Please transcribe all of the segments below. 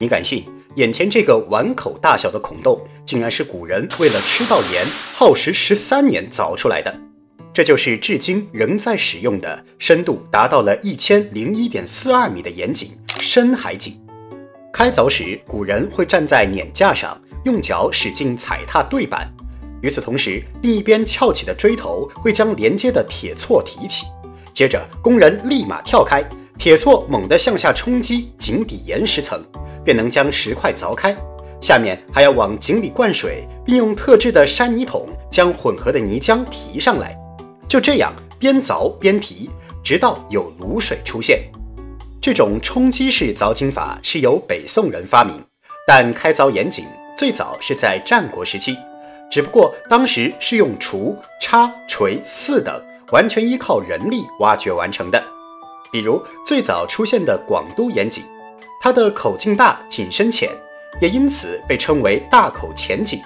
你敢信？眼前这个碗口大小的孔洞，竟然是古人为了吃到盐，耗时十三年凿出来的。这就是至今仍在使用的，深度达到了一千零一点四二米的盐井——深海井。开凿时，古人会站在碾架上，用脚使劲踩踏对板。与此同时，另一边翘起的锥头会将连接的铁锉提起，接着工人立马跳开，铁锉猛地向下冲击井底岩石层。便能将石块凿开，下面还要往井里灌水，并用特制的山泥桶将混合的泥浆提上来。就这样边凿边提，直到有卤水出现。这种冲击式凿井法是由北宋人发明，但开凿盐井最早是在战国时期，只不过当时是用锄、叉、锤、四等，完全依靠人力挖掘完成的。比如最早出现的广都盐井。它的口径大，井深浅，也因此被称为大口浅井。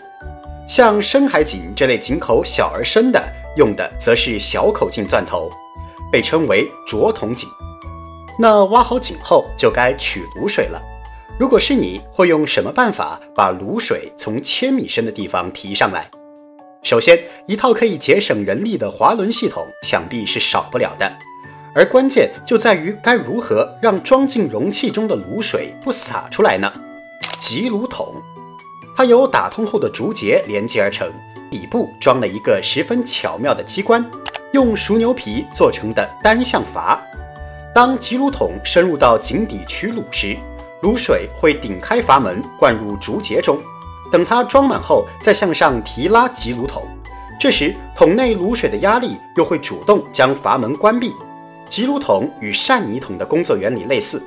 像深海井这类井口小而深的，用的则是小口径钻头，被称为浊筒井。那挖好井后，就该取卤水了。如果是你，会用什么办法把卤水从千米深的地方提上来？首先，一套可以节省人力的滑轮系统，想必是少不了的。而关键就在于该如何让装进容器中的卤水不洒出来呢？集卤桶，它由打通后的竹节连接而成，底部装了一个十分巧妙的机关，用熟牛皮做成的单向阀。当集卤桶深入到井底取卤时，卤水会顶开阀门灌入竹节中，等它装满后再向上提拉集卤桶，这时桶内卤水的压力又会主动将阀门关闭。集卤桶与扇泥桶的工作原理类似，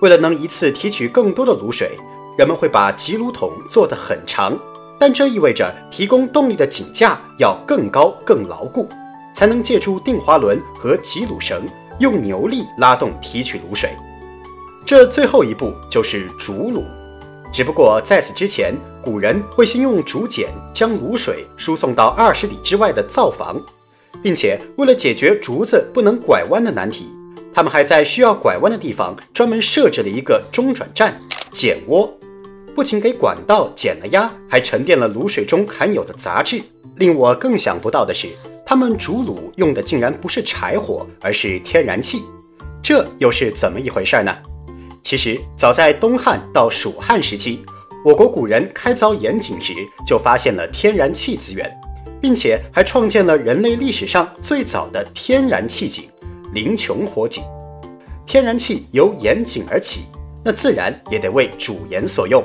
为了能一次提取更多的卤水，人们会把集卤桶做得很长，但这意味着提供动力的井架要更高更牢固，才能借助定滑轮和集卤绳用牛力拉动提取卤水。这最后一步就是煮卤，只不过在此之前，古人会先用竹简将卤水输送到二十里之外的灶房。并且为了解决竹子不能拐弯的难题，他们还在需要拐弯的地方专门设置了一个中转站——碱窝，不仅给管道减了压，还沉淀了卤水中含有的杂质。令我更想不到的是，他们煮卤用的竟然不是柴火，而是天然气，这又是怎么一回事呢？其实，早在东汉到蜀汉时期，我国古人开凿盐井时就发现了天然气资源。并且还创建了人类历史上最早的天然气井——林琼火井。天然气由盐井而起，那自然也得为主盐所用。